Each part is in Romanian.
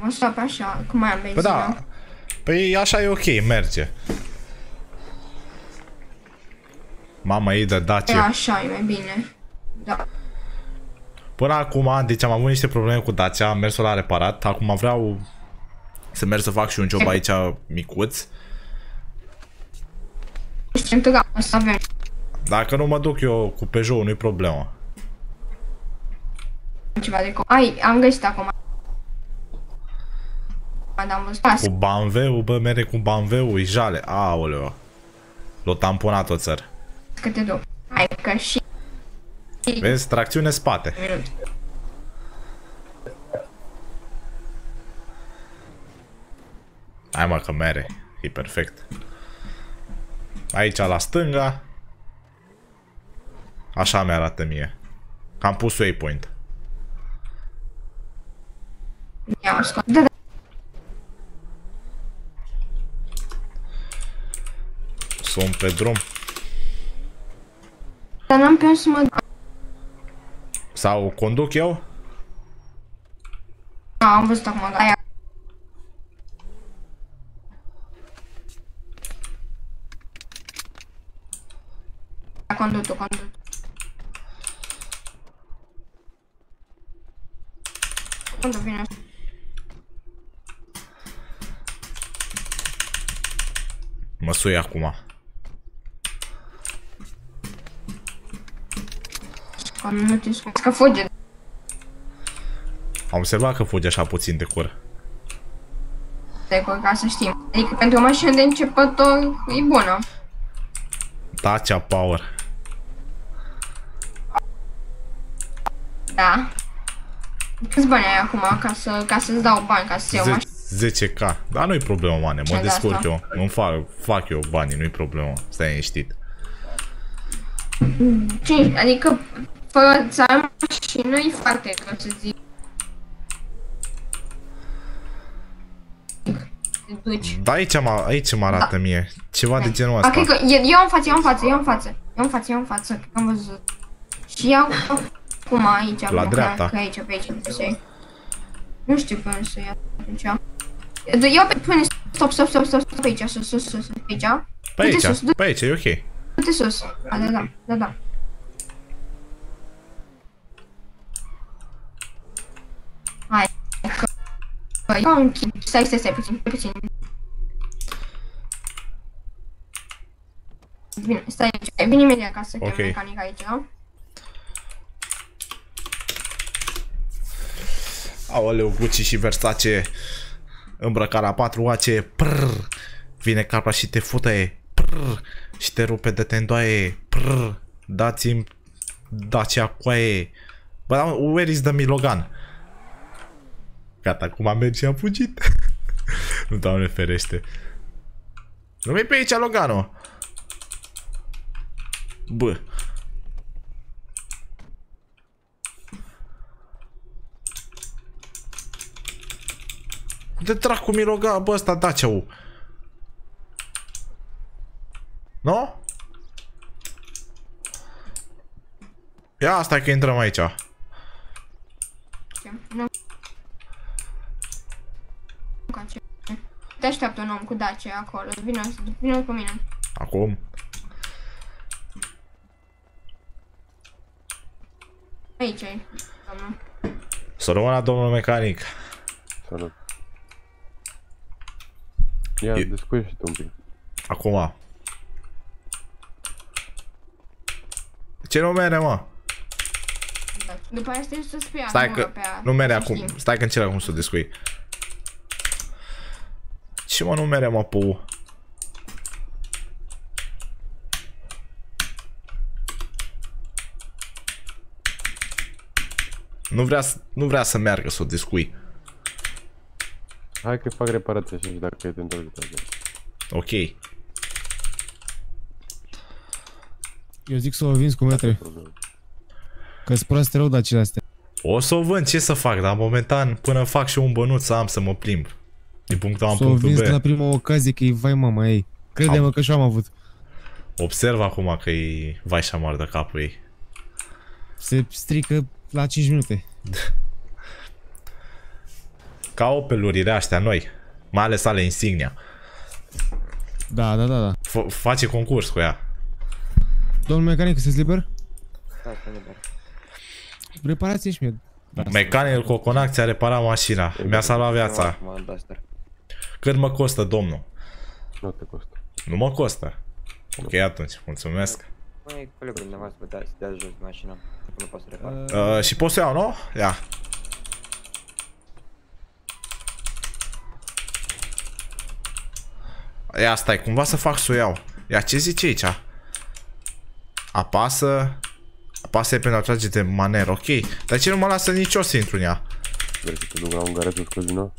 Mă stop așa, cum mai am benzină. Păi da. Păi așa e ok, merge. Mama ei de E Dacia. așa, e mai bine. Da. Până acum, deci am avut niște probleme cu Dacia, am mers la reparat. Acum vreau să merg să fac și un job aici micuț. Știm că o să avem. Dacă nu mă duc eu cu Peugeot, nu-i problemă. ceva de co- Ai, am găsit acum. Da, am văzut. Asta, Cu banveu, bă, mere cu banveu, e jale. Aoleo. L-o tamponat o țăr. că te duc. Hai, că și Vezi, tracțiune spate. minut. Hai mă că mere. E perfect. Aici la stânga. Așa mi-arată mie. Am pus waypoint. Ia, scot. Sunt pe drum. Dar n-am pe să mă... Sau conduc eu? Da, am văzut acum. Aia. Conduc tu, conduc. Conduc, vine. Mă sui acum. Conduc, nu te scuz. Că fuge. Am observat că fuge așa puțin de cur. De ca să știm. Adică pentru o mașină de începător e bună. Dacia Power. Da. Câți bani ai acum ca, să, ca să-ți dau bani ca să iau mașină? 10k. Dar nu-i problemă, mane. Mă Ce de descurc asta? eu. Îmi fac, fac eu banii, nu-i problemă. Stai liniștit. Ce? Adică fără să ai mașină e foarte greu să zic. Te duci. Da, aici mă, aici mă arată mie. Ceva de genul A, ăsta. cred că e, eu în față, eu în față, eu în față. Eu în față, eu în față, că am văzut. Și iau acum aici, acum, dreapta. Că, că aici, pe aici, pe să iei. Nu știu pe unde să iau atunci. Eu pe pune stop, stop, stop, stop, stop, pe aici, sus, sus, sus, pe aici. Pe Du-te aici, sus, du- pe aici, e ok. du-te sus. A, da, da, da, da. Hai, că... că eu închid. Stai, stai, stai, puțin, puțin. Bine, stai aici. Vine imediat ca să chem Ok. mecanic aici, da? Aoleu, Gucci și Versace îmbrăcarea 4 ace prr, vine capa și te fute prr, și te rupe de tendoaie prr, dați-mi Dacia coaie bă, dar where is the Milogan? Gata, acum am mers și am fugit nu doamne ferește nu pe aici Logano bă De dracu mi roga, bă, ăsta Dacia-ul. Nu? Ia stai că intrăm aici. Ce? Nu. Nu ca ce. Te așteaptă un om cu Dacia acolo. Vino, vino cu mine. Acum. Aici e, domnul. Să rămână domnul mecanic. Salut. Ia, E- descuie și tu un pic. Acum. Ce nu mere, mă? Da. După aia stai sus pe ea, Stai nu că... pe ea. Nu mere Să acum. știm. Stai că încerc acum să o descui. Ce mă nu mere, mă, pu? Nu vrea, să- nu vrea să meargă să o descui. Hai că fac reparație așa și dacă te întorc după aceea. Ok. Eu zic să o vinzi cu metre. Problemă. Că-s proaste rău de acele astea. O să o vând, ce să fac, dar momentan până fac și un bănuț să am să mă plimb. Din punctul A în Să o punctul vinzi la B. prima ocazie că e vai mama ei. Crede-mă că și-am avut. Observ acum că e vai și amar de capul ei. Se strică la 5 minute. ca Opelurile astea noi. Mai ales ale Insignia. Da, da, da, da. F- face concurs cu ea. Domnul mecanic, sunteți liber? Da, sunt liber. Reparați și mie. Da, Mecanicul Coconac ți-a reparat mașina. Mi-a salvat viața. Acum, Duster. Cât mă costă, domnul? Nu te costă. Nu mă costă. Ok, atunci, mulțumesc. Măi, colegul dumneavoastră vă dea, să dea jos de mașină. Că nu pot să repar. Uh, și pot să iau, nu? Ia. Ia, stai, cumva să fac să o iau. Ia, ce zice aici? Apasă. Apasă e pentru a trage de maner, ok. Dar ce nu mă lasă nici eu să intru în ea? Vrei să te duc la un garaj să scoți din nou?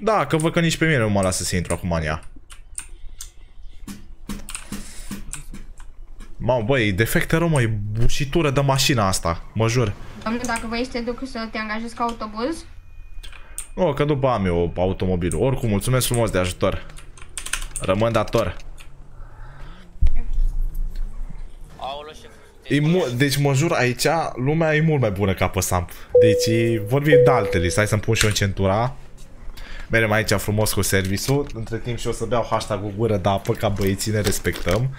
Da, că văd că nici pe mine nu mă lasă să intru acum în ea. Mamă, băi, defectă rău, mă, e bușitură de mașina asta, mă jur. Domnule, dacă vrei să te duc să te angajezi ca autobuz, Nu, că după am eu automobilul. Oricum, mulțumesc frumos de ajutor. Rămân dator. Aolo, șef. E mu- deci mă jur, aici lumea e mult mai bună ca pe Samp. Deci vorbim de altele. Stai să-mi pun și eu în centura. Merem aici frumos cu serviciul. Între timp și o să beau hashtag-ul gură de apă ca băieții ne respectăm.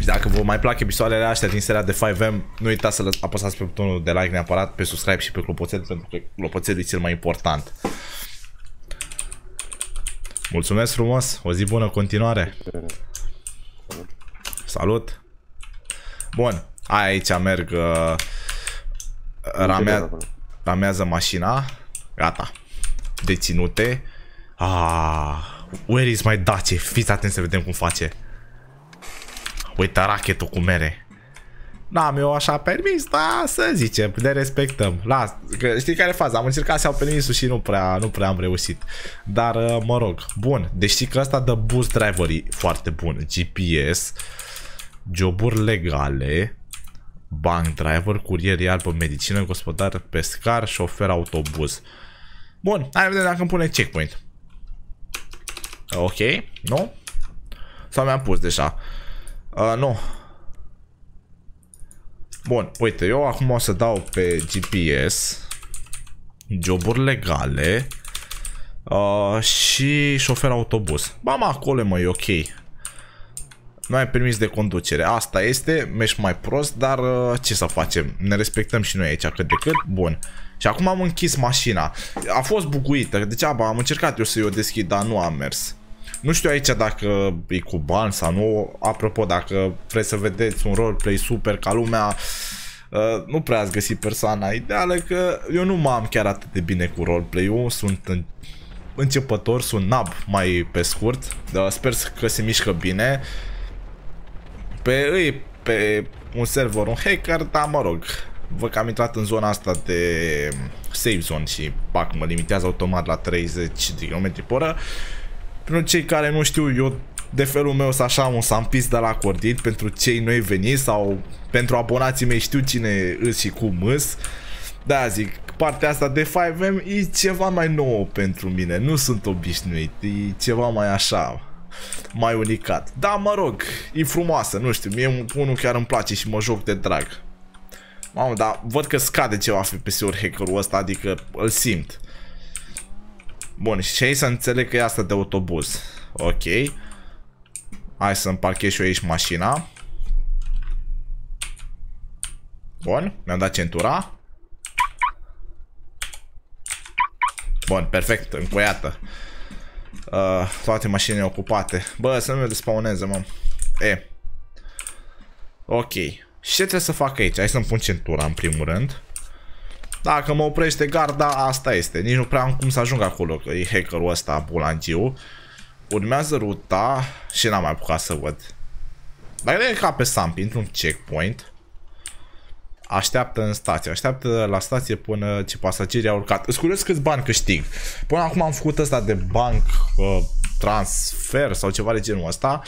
Și dacă vă mai plac episoadele astea din seria de 5M, nu uitați să lăs- apăsați pe butonul de like neapărat, pe subscribe și pe clopoțel, pentru că clopoțelul e cel mai important. Mulțumesc frumos, o zi bună în continuare. Salut. Bun, hai aici merg uh, ramea, ramează mașina. Gata. Deținute. Ah, where is my Dacia? Fiți atenți să vedem cum face. Uite rachetul cu mere. N-am eu așa permis, da, să zicem, ne respectăm. Las, că știi care e faza? Am încercat să iau permisul și nu prea, nu prea am reușit. Dar, uh, mă rog, bun. Deci știi că ăsta de boost driver e foarte bun. GPS, joburi legale, bank driver, curier iar pe medicină, gospodar, pescar, șofer autobuz. Bun, hai să vedem dacă îmi pune checkpoint. Ok, nu? Sau mi-am pus deja? Uh, nu. Bun, uite, eu acum o să dau pe GPS joburi legale uh, și șofer autobuz. Bam, acolo mă, e ok. Nu ai permis de conducere. Asta este, mergi mai prost, dar uh, ce să facem? Ne respectăm și noi aici cât de cât. Bun. Și acum am închis mașina. A fost buguită, degeaba am încercat eu să o deschid, dar nu am mers. Nu știu aici dacă e cu bani sau nu. Apropo, dacă vreți să vedeți un roleplay super ca lumea, uh, nu prea ați găsit persoana ideală, că eu nu m-am chiar atât de bine cu roleplay-ul, sunt în, începător, sunt nab mai pe scurt, dar sper că se mișcă bine. Pe, îi, pe un server, un hacker, dar mă rog, văd că am intrat în zona asta de save zone și pac, mă limitează automat la 30 de km pe oră. Pentru cei care nu știu, eu de felul meu să așa un sampis de la Cordit pentru cei noi veniți sau pentru abonații mei știu cine îs și cum îs. Da, zic, partea asta de 5M e ceva mai nou pentru mine, nu sunt obișnuit, e ceva mai așa, mai unicat. Da, mă rog, e frumoasă, nu știu, mie unul chiar îmi place și mă joc de drag. Mamă, dar văd că scade ceva FPS-uri hackerul ăsta, adică îl simt. Bun, și aici să înțeleg că e asta de autobuz. Ok. Hai să împarchez și eu aici mașina. Bun, mi-am dat centura. Bun, perfect, încuiată. Uh, toate mașinile ocupate. Bă, să nu mi despawneze, mă. E. Ok. Și ce trebuie să fac aici? Hai să-mi pun centura în primul rând. Dacă mă oprește garda, asta este. Nici nu prea am cum să ajung acolo, că e hackerul ăsta, bulangiu. Urmează ruta și n-am mai apucat să văd. Dacă e ca pe Samp, intru un checkpoint. Așteaptă în stație, așteaptă la stație până ce pasagerii au urcat. Îți curios câți bani câștig. Până acum am făcut ăsta de banc, uh, transfer sau ceva de genul ăsta.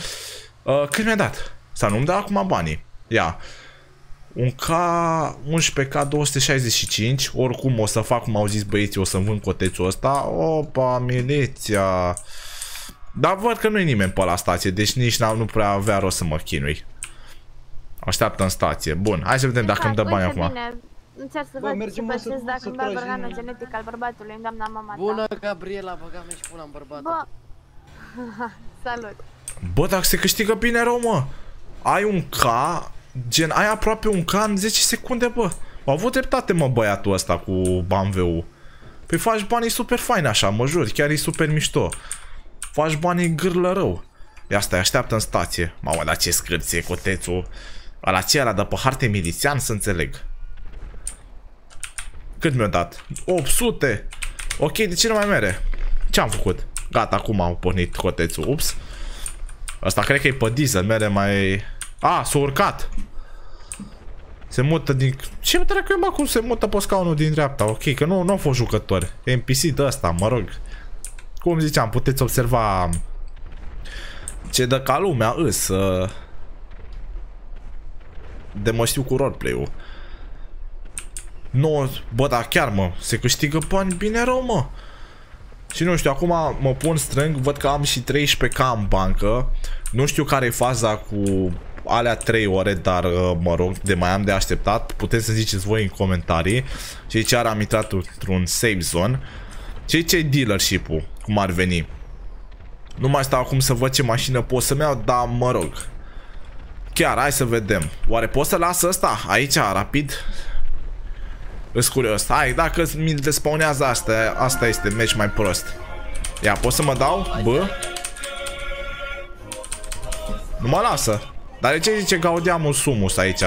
Uh, cât mi-a dat? Sau nu-mi dă acum banii? Ia. Un K, 11K 265, oricum o să fac cum au zis băieții, o să-mi vând cotețul ăsta. Opa, miliția. Dar văd că nu e nimeni pe la stație, deci nici n-am, nu prea avea rost să mă chinui. Așteaptă în stație. Bun, hai să vedem dacă îmi dă bani acum. Bine. încerc să Bă, văd ce mergem, mă, să- pățesc dacă să îmi dau tragi organul în- genetic al bărbatului, îmi doamna mama ta. Bună, Gabriela, băga-mi și pula în bărbat. Bă, salut. Bă, dacă se câștigă bine rău, mă. Ai un K, gen, ai aproape un K în 10 secunde, bă. Au avut dreptate, mă, băiatul ăsta cu BAMV-ul. Păi faci banii super fain așa, mă jur, chiar e super mișto. Faci banii gârlă rău. Ia stai, așteaptă în stație. Mamă, dar ce scârție, cotețul. Ala ce ala de pe harte milițian, să înțeleg. Cât mi-a dat? 800. Ok, de ce nu mai mere? Ce am făcut? Gata, acum am pornit cotețul. Ups. Asta cred că e pe diesel, mere mai... A, s-a urcat. Se mută din... Ce dracu e mă cum se mută pe scaunul din dreapta? Ok, că nu, nu au fost jucători. E NPC de ăsta, mă rog. Cum ziceam, puteți observa ce dă ca lumea îs. Uh, de mă știu cu roleplay-ul. Nu, bă, dar chiar mă, se câștigă bani bine rău, mă. Și nu știu, acum mă pun strâng, văd că am și 13k în bancă. Nu știu care e faza cu alea 3 ore, dar uh, mă rog, de mai am de așteptat. Puteți să ziceți voi în comentarii. Și ce am intrat într-un safe zone. Și ce dealership-ul, cum ar veni. Nu mai stau acum să văd ce mașină pot să-mi iau, dar mă rog. Chiar, hai să vedem. Oare pot să las ăsta aici, rapid? Îs curios. Hai, dacă mi-l despawnează asta, asta este meci mai prost. Ia, pot să mă dau? Bă? Nu mă lasă. Dar de ce zice Gaudiamul Sumus aici?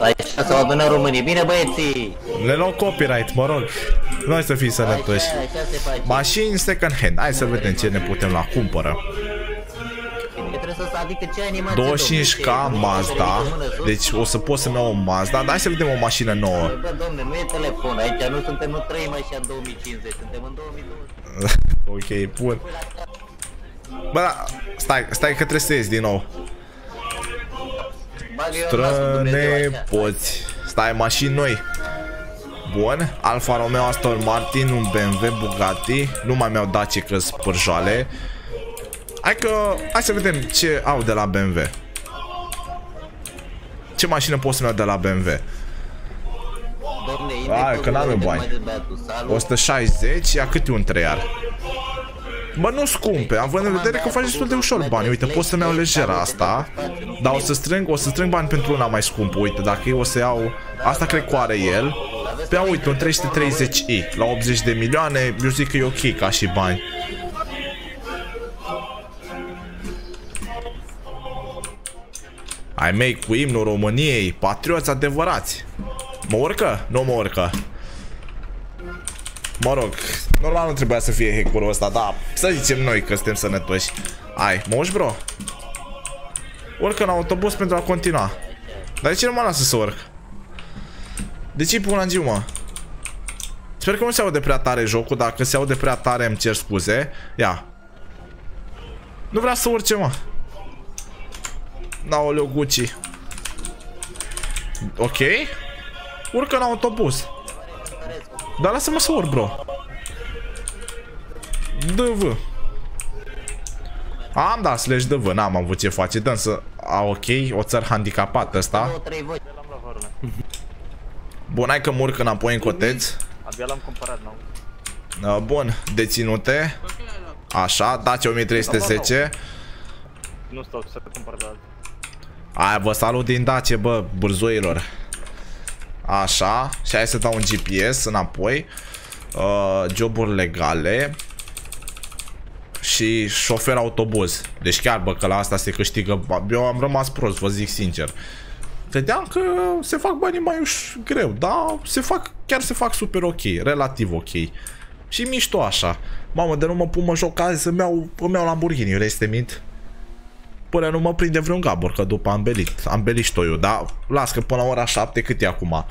Aici s-au adunat românii. Bine, băieții! Le luau copyright, mă rog. Noi să fim sănătoși. Așa, așa se face. Mașini second hand. Hai să vedem ce ne putem la cumpără. Că trebuie să adică ce animație, 25k domnule, Mazda. ce- mână sus. Deci o să pot să-mi iau o Mazda. Dar hai să vedem o mașină nouă. Bă, domne, nu e telefon, aici nu suntem, nu trăim așa în 2050, suntem în 2020. ok, bun. Bă, da, stai, stai că trebuie să ies din nou. Bagă eu nasul, Străne Dumnezeu, așa. poți. Stai, mașini noi. Bun, Alfa Romeo Aston Martin, un BMW Bugatti. Nu mai mi-au dat ce că spârjoale Hai că, hai să vedem ce au de la BMW Ce mașină pot să-mi iau de la BMW? Domne, Hai, că n-am eu bani. 160, ia câte un treiar Bă, nu scumpe, având în vedere că faci destul de ușor bani. Uite, pot să-mi iau legera asta Dar o să strâng, o să strâng bani pentru una mai scumpă. Uite, dacă eu o să iau Asta cred că o are el Pe uite, un 330i La 80 de milioane, eu zic că e ok ca și bani Ai mei cu imnul României Patrioți adevărați Mă urcă? Nu mă urcă Mă rog, normal nu trebuia să fie hack-ul ăsta, dar să zicem noi că suntem sănătoși. Hai, mă urci, bro? Urcă în autobuz pentru a continua. Dar de ce nu mă lasă să urc? De ce-i pun la mă? Sper că nu se aude prea tare jocul, dacă se aude prea tare îmi cer scuze. Ia. Nu vrea să urce, mă. Naoleu, Gucci. Ok. Urcă în autobuz. Dar lasă-mă să urc, bro. DV. Am dat slash DV, n-am avut ce face, dăm să... A, ok, o țăr handicapat ăsta. Două, trei voi. Bun, hai că mă urc înapoi în coteț. Abia l-am cumpărat, nu? Uh, Bun, deținute. Așa, Dacia 1310. Nu stau să cumpăr de altă. Aia, vă salut din Dacia, bă, bârzoilor. Așa, și hai să dau un GPS înapoi. Uh, joburi legale. Și șofer autobuz. Deci chiar, bă, că la asta se câștigă bani. Eu am rămas prost, vă zic sincer. Vedeam că se fac banii mai uș greu, dar se fac, chiar se fac super ok, relativ ok. Și mișto așa. Mamă, de nu mă pun mă joc azi să-mi iau, îmi iau Lamborghini, este mint până nu mă prinde vreun gabor, că după am belit, am belit ștoiul, dar las că până la ora 7 cât e acum?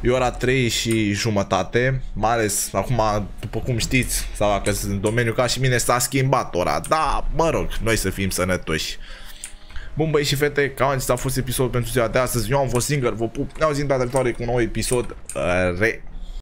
E ora 3 și jumătate, mai ales acum, după cum știți, sau dacă sunt în domeniul ca și mine, s-a schimbat ora, da, mă rog, noi să fim sănătoși. Bun băi și fete, cam acesta a fost episodul pentru ziua de astăzi, eu am fost singur, vă pup, ne auzim data viitoare cu un nou episod, uh, re